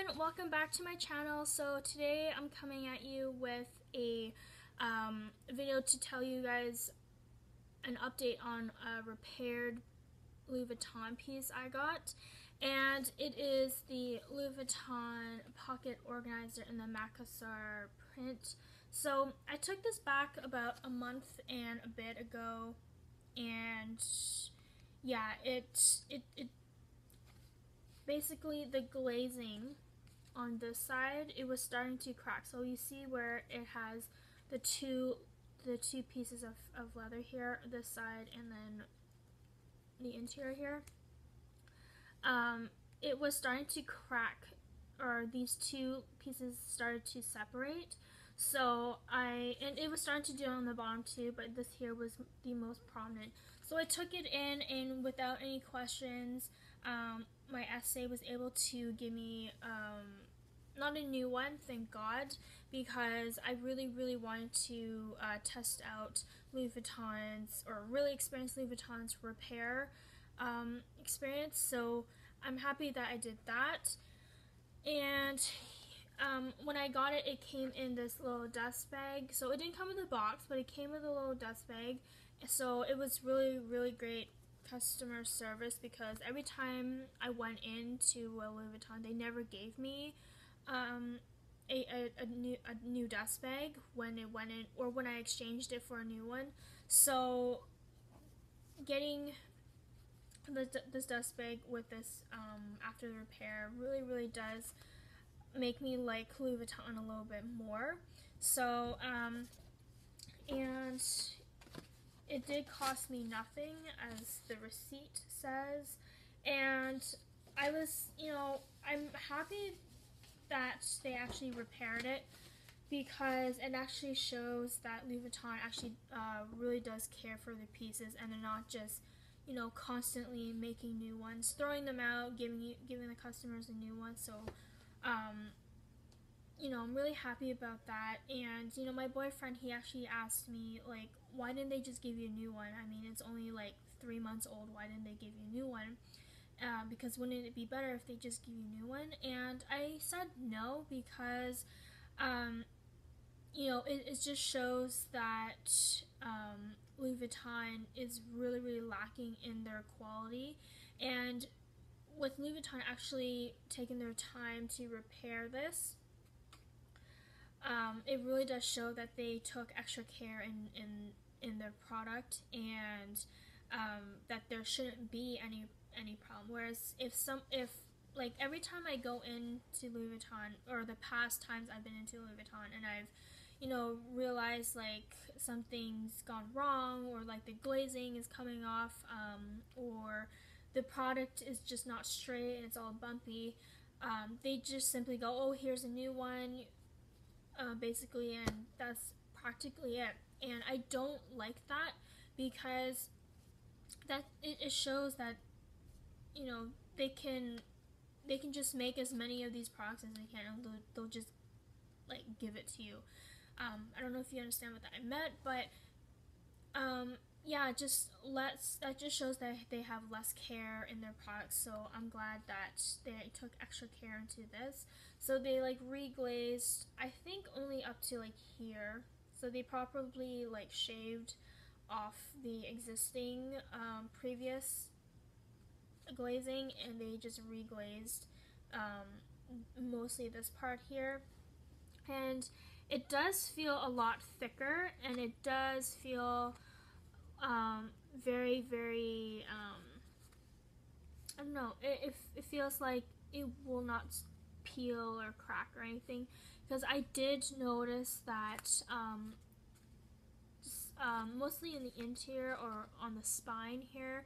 everyone, welcome back to my channel. So today I'm coming at you with a um, video to tell you guys an update on a repaired Louis Vuitton piece I got. And it is the Louis Vuitton pocket organizer in the Macassar print. So I took this back about a month and a bit ago and yeah, it, it, it basically the glazing on this side it was starting to crack. So you see where it has the two the two pieces of, of leather here this side and then the interior here. Um, it was starting to crack or these two pieces started to separate. So I and it was starting to do on the bottom too but this here was the most prominent so I took it in and without any questions um, my SA was able to give me um, not a new one, thank God, because I really, really wanted to uh, test out Louis Vuitton's or really experience Louis Vuitton's repair um, experience. So I'm happy that I did that. And um, when I got it, it came in this little dust bag. So it didn't come with a box, but it came with a little dust bag. So it was really, really great customer service because every time I went into a Louis Vuitton, they never gave me um, a, a, a, new a new dust bag when it went in or when I exchanged it for a new one. So getting the, this dust bag with this um, after the repair really really does make me like Louis Vuitton a little bit more. So um, and did cost me nothing, as the receipt says. And I was, you know, I'm happy that they actually repaired it because it actually shows that Louis Vuitton actually uh, really does care for the pieces and they're not just, you know, constantly making new ones, throwing them out, giving you, giving the customers a new one. So, um, you know, I'm really happy about that. And, you know, my boyfriend, he actually asked me, like, why didn't they just give you a new one? I mean, it's only like three months old. Why didn't they give you a new one? Uh, because wouldn't it be better if they just give you a new one? And I said no because, um, you know, it, it just shows that um, Louis Vuitton is really, really lacking in their quality. And with Louis Vuitton actually taking their time to repair this, um, it really does show that they took extra care in in in their product and um, that there shouldn't be any any problem. Whereas if some if like every time I go into Louis Vuitton or the past times I've been into Louis Vuitton and I've you know realized like something's gone wrong or like the glazing is coming off um, or the product is just not straight and it's all bumpy. Um, they just simply go, oh, here's a new one uh, basically, and that's practically it. And I don't like that because that it, it shows that you know they can they can just make as many of these products as they can and they'll, they'll just like give it to you. Um, I don't know if you understand what that I meant, but um, yeah, just let's that just shows that they have less care in their products. So I'm glad that they took extra care into this. So they like reglazed, I think only up to like here. So they probably like shaved off the existing um, previous glazing and they just reglazed um, mostly this part here. And it does feel a lot thicker and it does feel um, very, very, um, I don't know, it, it, it feels like it will not peel or crack or anything because I did notice that um, um, mostly in the interior or on the spine here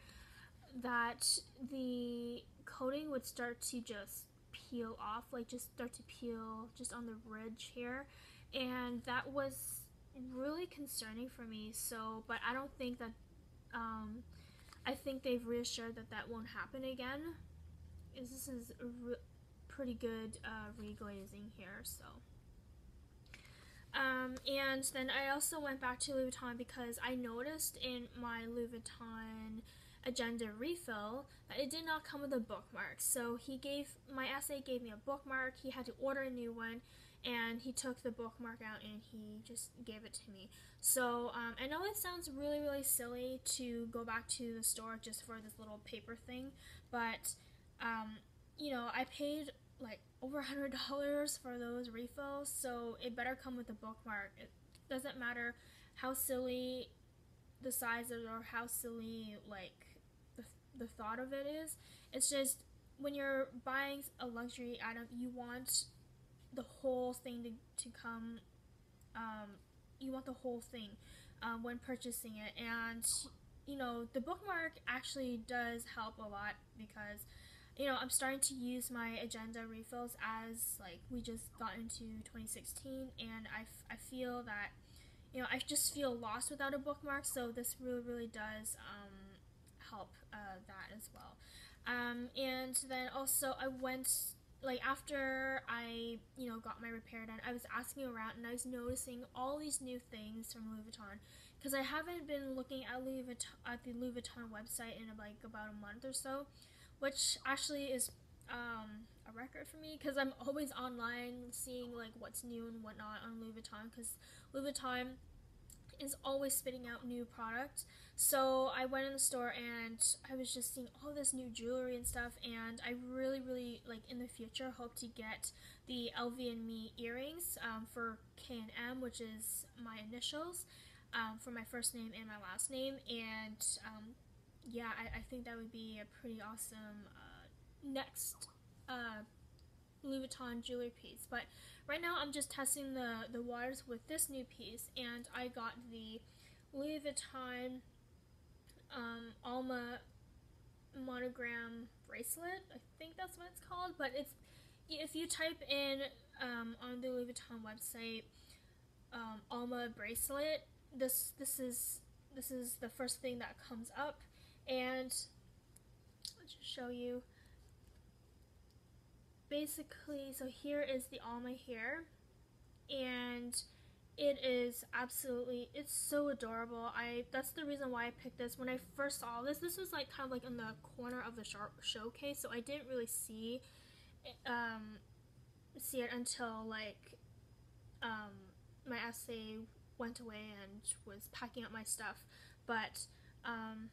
that the coating would start to just peel off like just start to peel just on the ridge here and that was really concerning for me. So, but I don't think that. Um, I think they've reassured that that won't happen again. Is this is pretty good uh, reglazing here, so. Um, and then I also went back to Louis Vuitton because I noticed in my Louis Vuitton agenda refill that it did not come with a bookmark. So he gave my SA gave me a bookmark. He had to order a new one, and he took the bookmark out and he just gave it to me. So um, I know it sounds really really silly to go back to the store just for this little paper thing, but um, you know I paid like over a hundred dollars for those refills, so it better come with a bookmark. It doesn't matter how silly the size of it or how silly like the, the thought of it is. It's just when you're buying a luxury item, you want the whole thing to, to come. Um, you want the whole thing um, when purchasing it, and you know the bookmark actually does help a lot because you know I'm starting to use my agenda refills as like we just got into 2016, and I, f- I feel that you know, I just feel lost without a bookmark, so this really, really does um, help uh, that as well. Um, and then also, I went, like, after I, you know, got my repair done, I was asking around and I was noticing all these new things from Louis Vuitton. Because I haven't been looking at Louis Vuitton, at the Louis Vuitton website in like about a month or so, which actually is um, a record for me because I'm always online seeing like what's new and whatnot on Louis Vuitton because Louis Vuitton is always spitting out new products. So I went in the store and I was just seeing all this new jewelry and stuff and I really really like in the future hope to get the LV and me earrings um, for K and M which is my initials um, for my first name and my last name and um, yeah I, I, think that would be a pretty awesome uh, next uh, Louis Vuitton jewelry piece. But right now I'm just testing the, the waters with this new piece and I got the Louis Vuitton um, Alma monogram bracelet. I think that's what it's called, but it's if you type in um, on the Louis Vuitton website um, Alma bracelet, this this is this is the first thing that comes up, and let's just show you basically, so here is the Alma here, and it is absolutely, it's so adorable. I That's the reason why I picked this. When I first saw this, this was like kind of like in the corner of the sharp showcase, so I didn't really see um, see it until like um, my SA went away and was packing up my stuff. But um,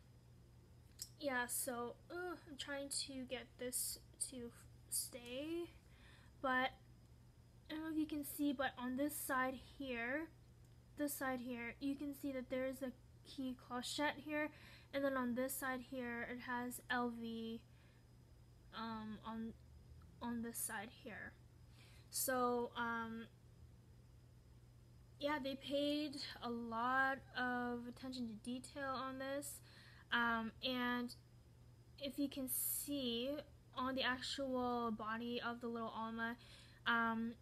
yeah, so I'm trying to get this to stay. But I don't know if you can see, but on this side here, this side here, you can see that there is a key clochette here, and then on this side here, it has LV um, on on this side here. So um, yeah, they paid a lot of attention to detail on this, um, and if you can see on the actual body of the little Alma um,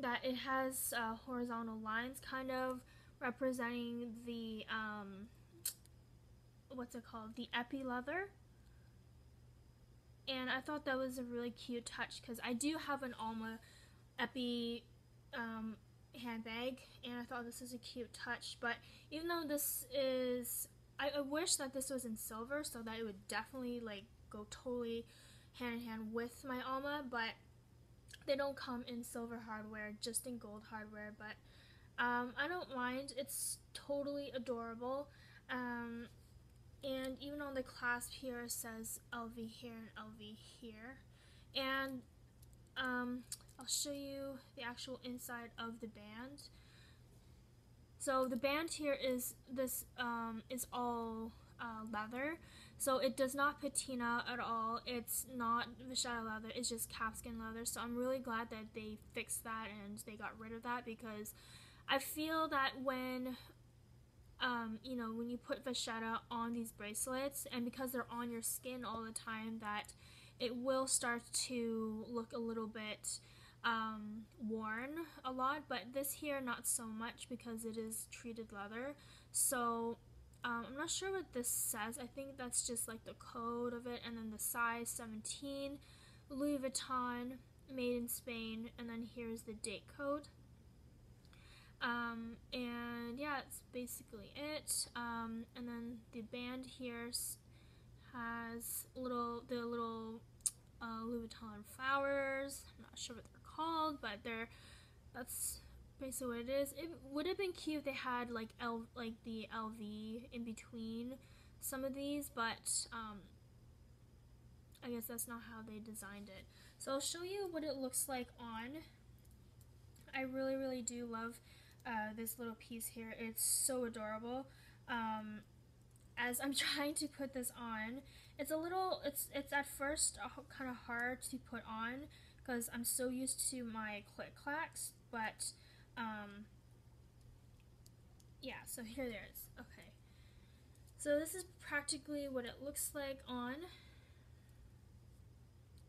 that it has uh, horizontal lines kind of representing the um, what's it called? The epi leather. And I thought that was a really cute touch because I do have an Alma epi um, handbag and I thought this is a cute touch but even though this is I, I wish that this was in silver so that it would definitely like go totally hand in hand with my Alma, but they don't come in silver hardware, just in gold hardware. But um, I don't mind. It's totally adorable. Um, and even on the clasp here it says LV here and LV here. And um, I'll show you the actual inside of the band. So the band here is this um, is all uh, leather. So it does not patina at all. It's not vachetta leather. It's just calfskin leather. So I'm really glad that they fixed that and they got rid of that because I feel that when um, you know, when you put vachetta on these bracelets and because they're on your skin all the time that it will start to look a little bit um, worn a lot, but this here not so much because it is treated leather. So um, I'm not sure what this says. I think that's just like the code of it, and then the size 17, Louis Vuitton, made in Spain, and then here's the date code. Um, and yeah, it's basically it. Um, and then the band here has little the little uh, Louis Vuitton flowers. I'm not sure what they're called, but they're that's basically what it is. It would have been cute if they had like L like the LV in between some of these, but um, I guess that's not how they designed it. So I'll show you what it looks like on. I really, really do love uh, this little piece here. It's so adorable. Um, as I'm trying to put this on, it's a little, it's, it's at first kind of hard to put on because I'm so used to my click clacks, but um, yeah, so here it is. Okay. So this is practically what it looks like on.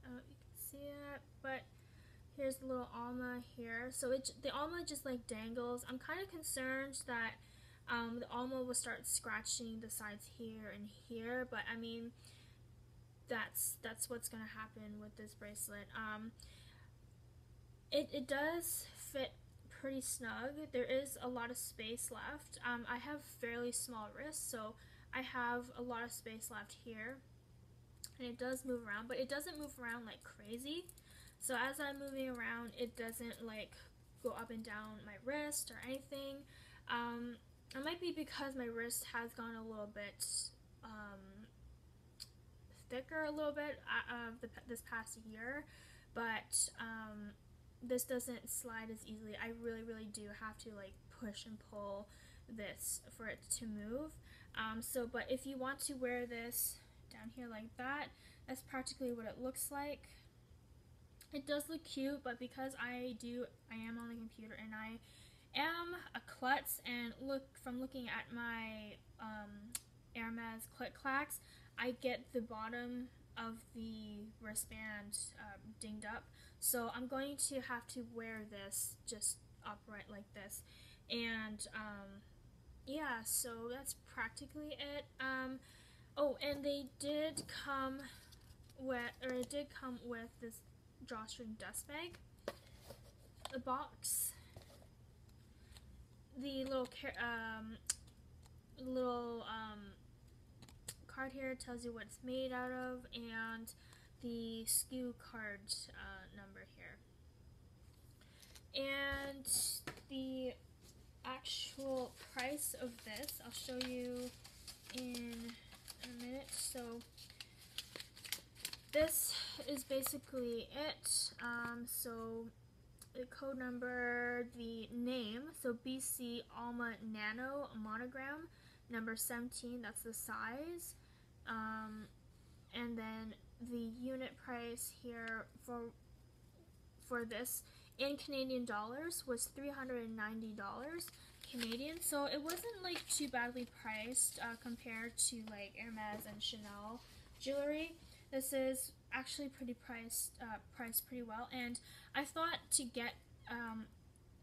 Oh, you can see it, but here's the little Alma here. So it the Alma just like dangles. I'm kind of concerned that um, the Alma will start scratching the sides here and here, but I mean, that's that's what's gonna happen with this bracelet. Um, it, it does fit pretty snug. There is a lot of space left. Um, I have fairly small wrists, so I have a lot of space left here. And it does move around, but it doesn't move around like crazy. So as I'm moving around, it doesn't like go up and down my wrist or anything. Um, it might be because my wrist has gone a little bit um, thicker a little bit uh, the, this past year, but um, this doesn't slide as easily. I really, really do have to like push and pull this for it to move. Um, so, but if you want to wear this down here like that, that's practically what it looks like. It does look cute, but because I do, I am on the computer and I am a klutz, and look from looking at my um, Hermes click clacks, I get the bottom of the wristband um, dinged up. So I'm going to have to wear this just upright like this. And um, yeah, so that's practically it. Um, oh, and they did come with, or it did come with this drawstring dust bag. The box, the little um, little um, card here tells you what it's made out of, and the SKU card uh. And the actual price of this, I'll show you in a minute. So this is basically it. Um, so the code number, the name, so BC Alma Nano Monogram, number 17, that's the size. Um, and then the unit price here for for this in Canadian dollars was $390 Canadian. So it wasn't like too badly priced uh, compared to like Hermes and Chanel jewelry. This is actually pretty priced, uh, priced pretty well. And I thought to get um,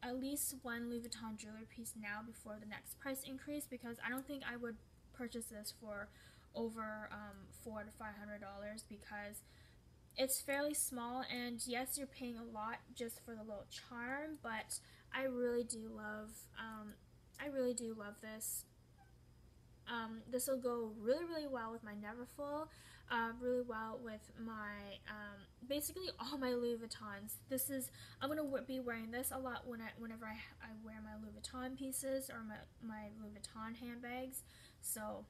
at least one Louis Vuitton jewelry piece now before the next price increase because I don't think I would purchase this for over um, four to five hundred dollars because it's fairly small and yes you're paying a lot just for the little charm but I really do love um, I really do love this. Um, this will go really really well with my Neverfull uh, really well with my um, basically all my Louis Vuittons. This is I'm gonna be wearing this a lot when I whenever I, I wear my Louis Vuitton pieces or my, my Louis Vuitton handbags. So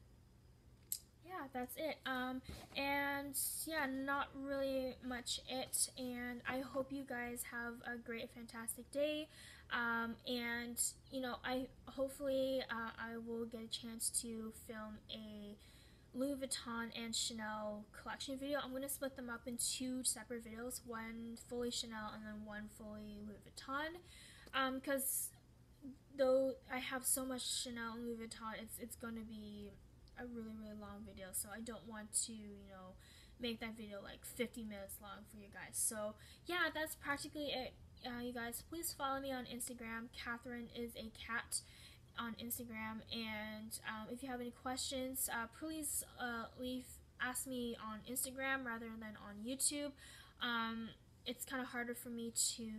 yeah, that's it. Um, and yeah, not really much it. And I hope you guys have a great, fantastic day. Um, and you know, I hopefully uh, I will get a chance to film a Louis Vuitton and Chanel collection video. I'm gonna split them up in two separate videos, one fully Chanel and then one fully Louis Vuitton. Um, because though I have so much Chanel and Louis Vuitton, it's it's gonna be a really really long video so I don't want to you know make that video like 50 minutes long for you guys. So yeah that's practically it. Uh, you guys please follow me on Instagram. Catherine is a cat on Instagram and um, if you have any questions uh, please uh, leave ask me on Instagram rather than on YouTube. Um, it's kind of harder for me to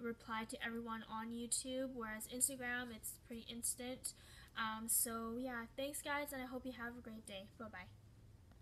reply to everyone on YouTube whereas Instagram it's pretty instant um, so yeah, thanks guys, and I hope you have a great day. Bye bye.